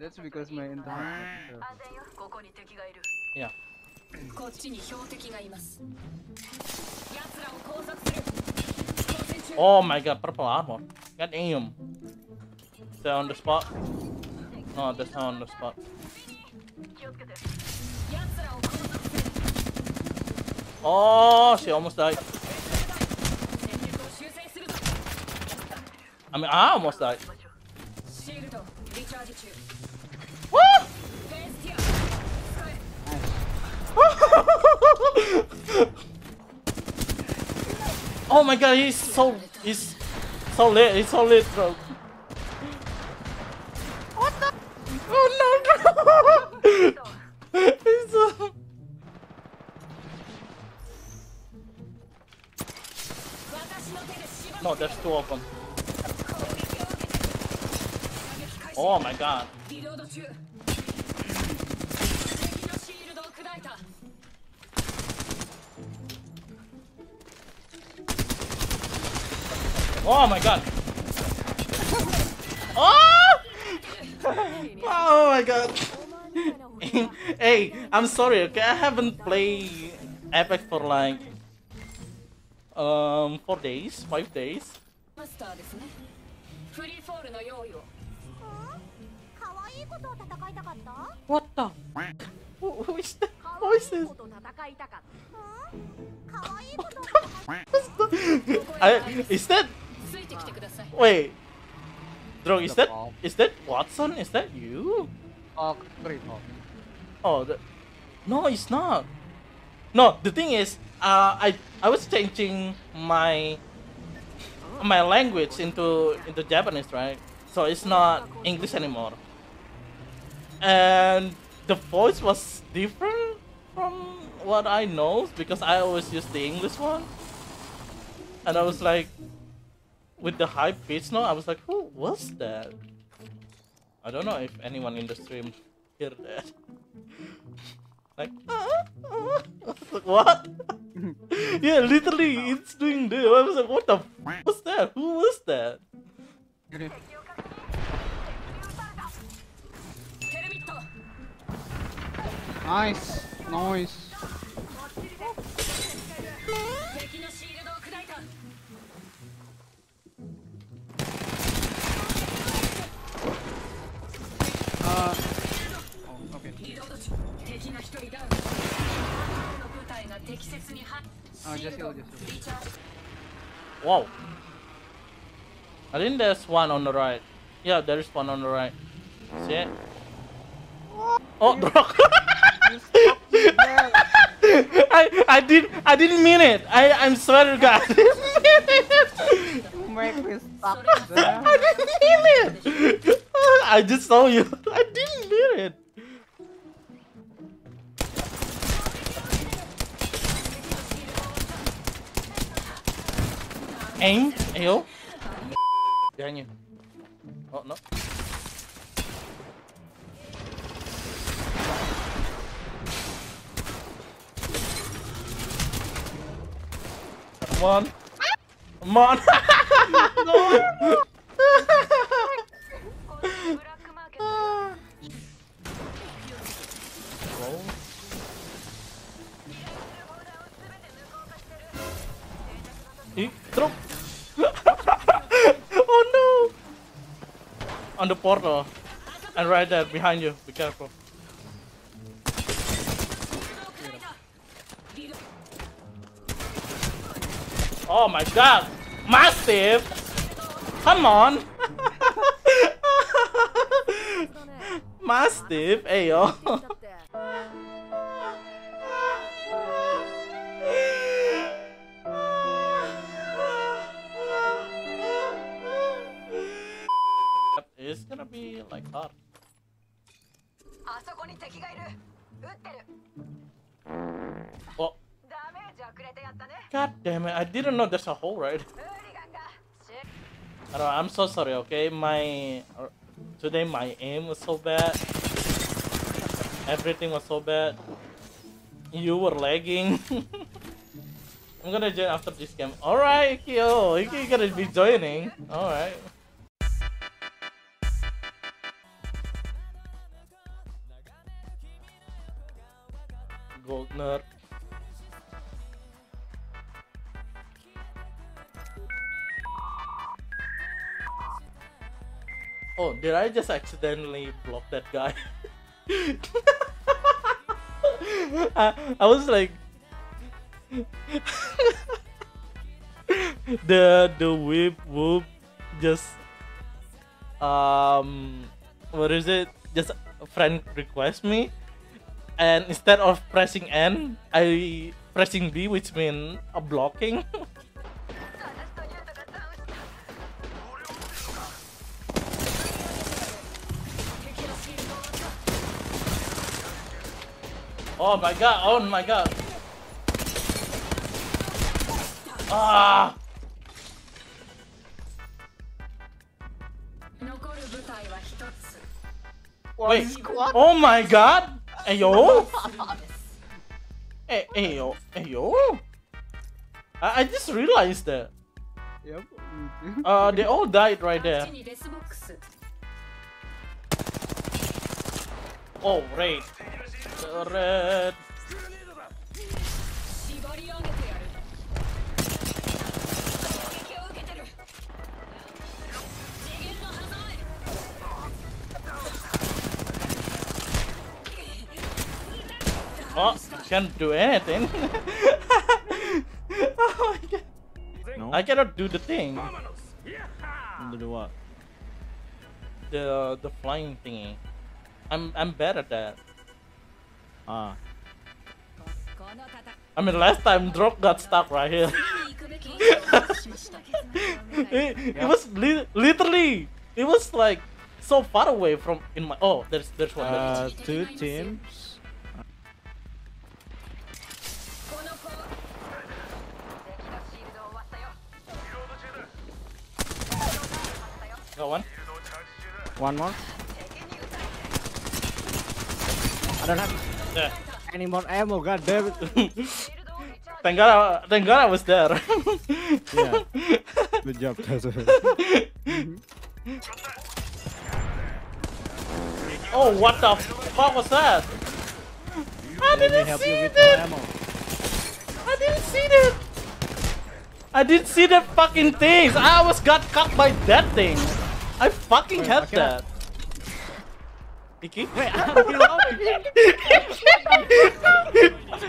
That's because my internet. 安全よここに敵がいる Yeah. こっちに標的がいます奴らを拘束する交戦中 Oh my god, purple armor. God damn. Is that on the spot? No, that's not on the spot. 気をつけて奴らを拘束する Oh, she almost died. 戦略を修正するぞ I mean, I almost died. Oh my god, he's so he's so lit, he's so lit, bro. What the? Oh no, No, he's so... No, there's two of them. Oh my god. Oh my god. Oh! oh my god. hey, I'm sorry, okay? I haven't played Apex for like um 4 days, 5 days. What the? what is? What the? I, is that? Wait. bro, is that is that Wattson? Is that you? Oh, oh the, no, it's not. No, the thing is, uh, I I was changing my my language into into Japanese, right? So it's not English anymore. And the voice was different from what I know because I always use the English one. And I was like, with the high pitch now, I was like, who was that? I don't know if anyone in the stream hear that. like, like, what? yeah, literally, it's doing this. I was like, what the Wow. I think there's one on the right. Yeah, there is one on the right. See it? Oh, rock. I I did I didn't mean it. I I'm swear guys. I didn't mean it. You make me there. I didn't mean it. I just saw you. I didn't mean it. Aim, ayo. Behind you. Oh no. Come on. Come on. ブ portal. And right there behind you. Be careful. Oh my god. Massive. Come on. Mastiff, ayo. Well. God damn it, I didn't know there's a hole right. I don't know, I'm so sorry, okay? My... Uh, today my aim was so bad. Everything was so bad. You were lagging. I'm gonna join after this game. Alright, Kyo! You're gonna be joining. Alright. Gold. Oh, did I just accidentally block that guy? I, I was like the the whip whoop just um what is it? Just friend request me. And instead of pressing N I pressing B which mean a blocking Oh my god, oh my god. Ah! Wait, oh my god! Ayo! Eh, ayo! Ayo! I, I just realized that. Yep, uh, they all died right there. Oh, right. The red. Oh, can't do anything. oh my god. No? I cannot do the thing. Do what? The the flying thingy. I'm I'm bad at that. Ah. I mean, last time drop got stuck right here. it, it was li literally, it was like so far away from in my. Oh, there's there's one. Uh, two teams. Got one. One more. I don't have. Yeah. any more ammo. God damn it. thank God. I, thank God I was there. yeah. Good job, Tessa. oh, what the fuck was that? I didn't see that. I didn't see that. I didn't see that fucking things. I was got caught by that thing. I fucking Wait, had I that. Iki? Wait, I'm.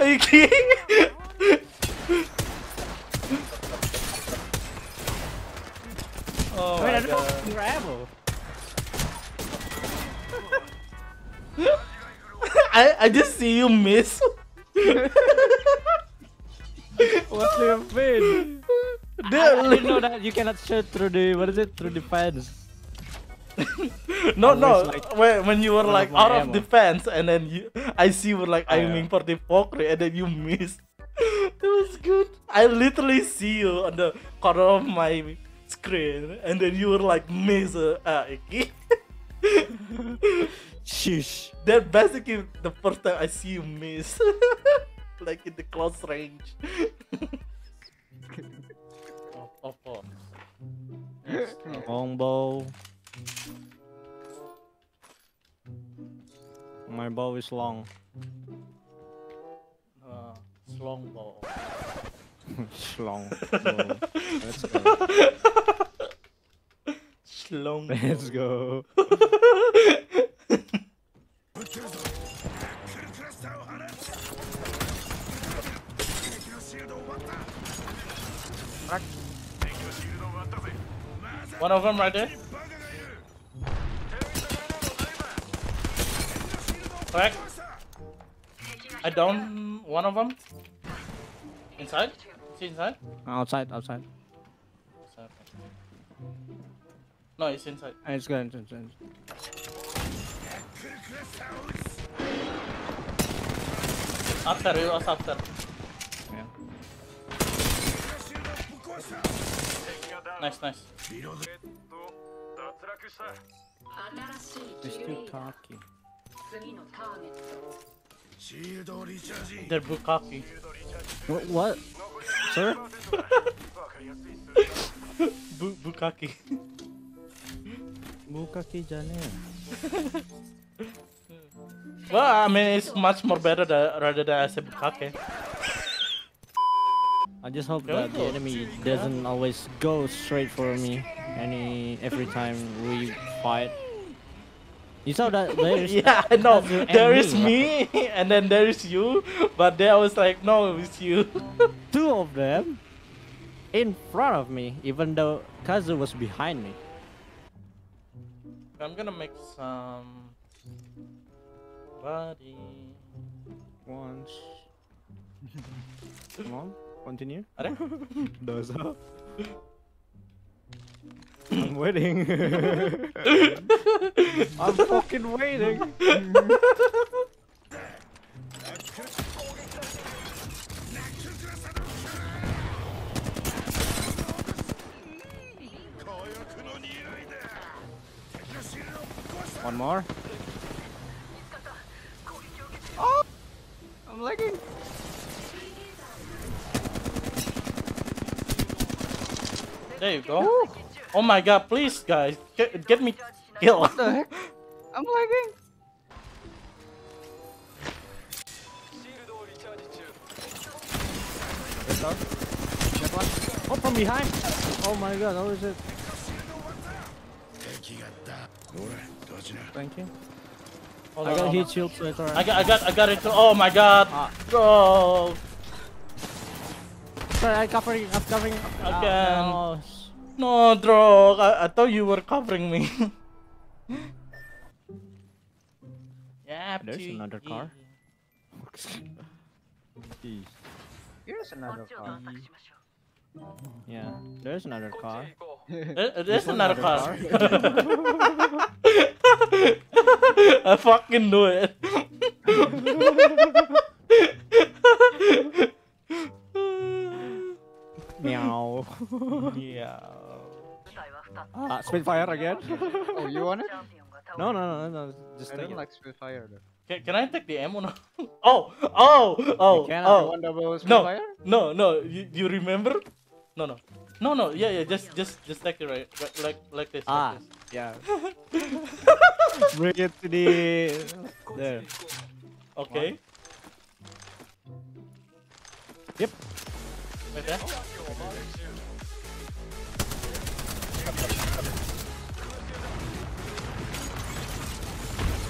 Iki? oh Wait, I don't god. have more ammo. I, I just see you miss. What do you mean? I, I didn't know that you cannot shoot through the what is it through the fence. No, no. Like when, when you were like of out of defense, and then you, I see you were like Oh, aiming for the Valkyrie, and then you missed. it was good. I literally see you on the corner of my screen, and then you were like miss. Uh, uh, Iki. Sheesh. that basically the first time I see you miss, like in the close range. of, of course. Yes. My bow is long. Uh, longbow. Long. bow. Let's go. Long. Let's go. One of them right there. Crack. I down one of them. Inside? Is he inside? Outside, outside. outside. No, it's inside. And it's going, it's going. After, he was after. Yeah. Nice, nice. They're still talking. They're Bukaki. What? what? Sir? Bu- Bukaki. Bukaki dyan eh. Well, I mean, it's much more better than, rather than I say Bukake. I just hope that the enemy doesn't always go straight for me any every time we fight. You saw that there's yeah, I know. There is me, me, and then there is you. But then I was like, no, it's you. two of them in front of me, even though Kazu was behind me. I'm gonna make some body. Once. Come on, continue. Ada? Does up. I'm waiting. I'm fucking waiting. One more. Oh! I'm lagging. There you go. Oh my god, please, guys, get, get me killed. What the heck? I'm lagging. Oh, from behind. Oh my god, how is it? Thank you. Hold I on, got hold heat shield, so it's I got, I got, I got it. Oh my god. Ah. Bro. Sorry, I'm covering, I'm covering. Again. Oh, No, Drog. I, I thought you were covering me. yeah, There's another car. Here's another car. Yeah, there's another car. There- There's one another car. another I fucking knew it. Meow. yeah. Ah, Spitfire again? Oh, you want it? no, no, no, no, just I take don't it. like Spitfire though. Can, can I take the ammo now? oh, oh, oh, can, oh. One No, no, no. You, you remember? No, no, no, no. Yeah, yeah. Just, just, just take it right, right like, like this. Ah, Like this. yeah. Bring it to the... There. Okay. Yep. Right there.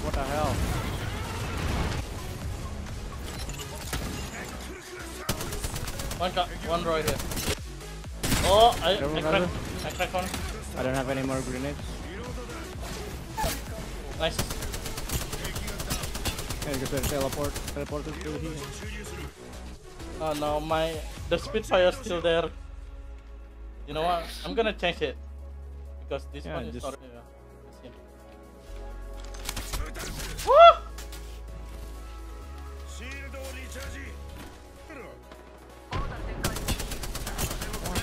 What the hell? One, cut, one right here. Oh, I, There I one cracked. I cracked one. I don't have any more grenades. Nice. Yeah, because they're teleport, teleported to here. Oh uh, no, my the Spitfire's still there. You know what? I'm gonna change it because this Yeah, one is just- not. Yeah. Woo! What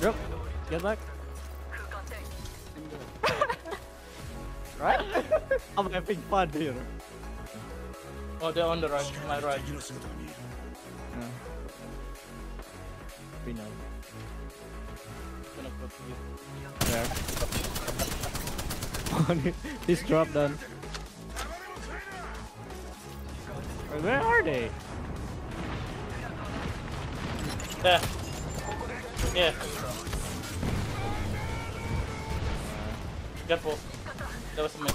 the? Yep. Get back. Right? I'm having fun here. Oh, they're on the right, my right. There. He's dropped down. Wait, Where are they? Yeah. Yeah. Careful. That was a miss.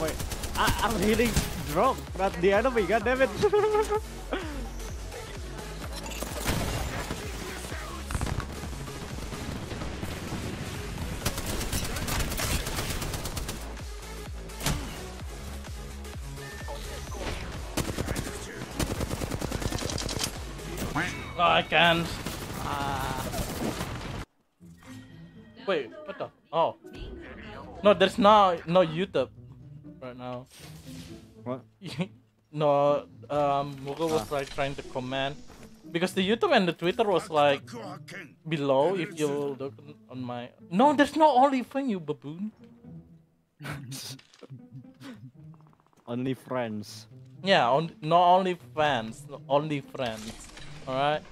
Wait, I, I'm hitting drop, not the enemy. God damn it! I can't. Ah. Wait, what the? Oh. No, there's no no YouTube right now. What? no, um, Mughal was like trying to comment because the YouTube and the Twitter was like below if you look on my. No, there's no OnlyFans, you baboon. Only friends. Yeah, on not only fans, only friends. All right.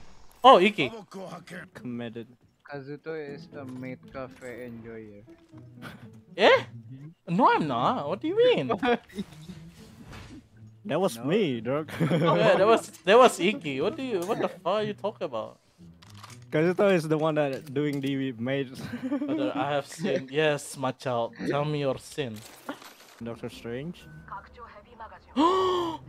Oh, Iki. Committed. Kazuto is a maid cafe enjoyer. Eh? No, I'm not. What do you mean? That was me, dog. yeah, that was that was Iki. What do you? What the fuck are you talking about? Kazuto is the one that doing the maze. Brother, I have sinned. Yes, my child. Tell me your sin. Doctor Strange. Is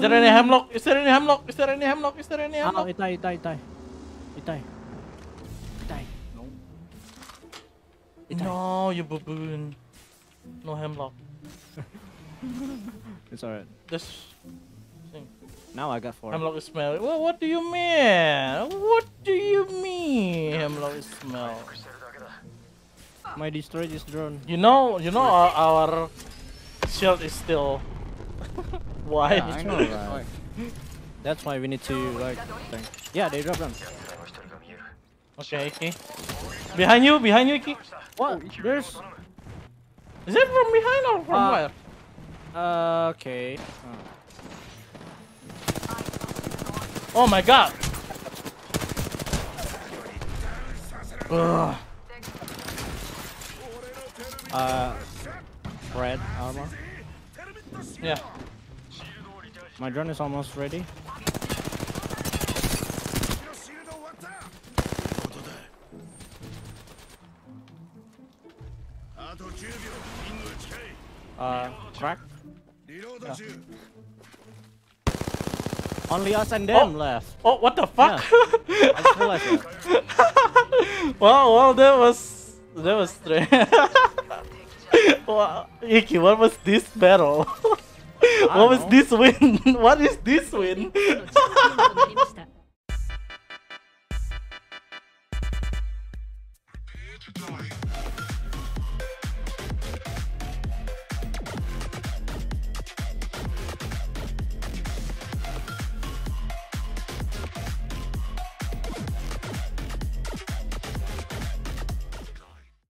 there any Hemlok? Is there any Hemlok? Is there any Hemlok? Is there any Ah, Hemlok? itai, itai, itai. Itai. Itai. No, you baboon. No Hemlok. It's alright. This thing. Now I got four. Hemlok is smelly. Well, what do you mean? What do you mean? Hemlok is smell. My destroy this drone. You know, you know our, our shield is still wide. Yeah, I know. alright. That's why. We need to like. Think. Yeah, they drop them. Okay, Iki. Behind you, behind you, Iki. What? There's. Is it from behind or from Uh, where? Uh, okay. Oh my god! Ugh. Uh, red armor. Yeah. My drone is almost ready. Uh, crack? Yeah. Only us and them oh. left. Oh, what the fuck? Yeah. Well, well, that was... That was strange. wow, Iki, what was this battle? what was know. this win? what is this win?